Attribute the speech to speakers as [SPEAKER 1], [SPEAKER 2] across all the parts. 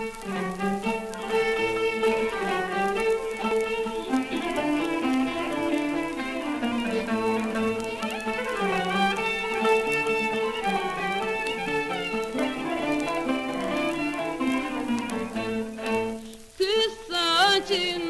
[SPEAKER 1] Kız saçından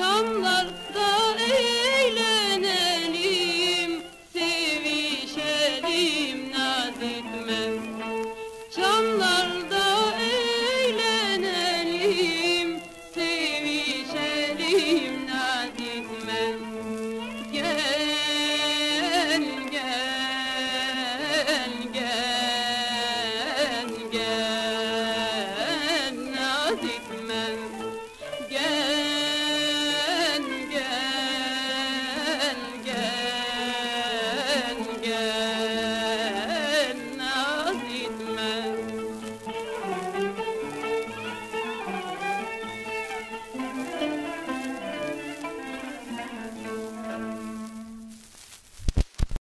[SPEAKER 1] Some love.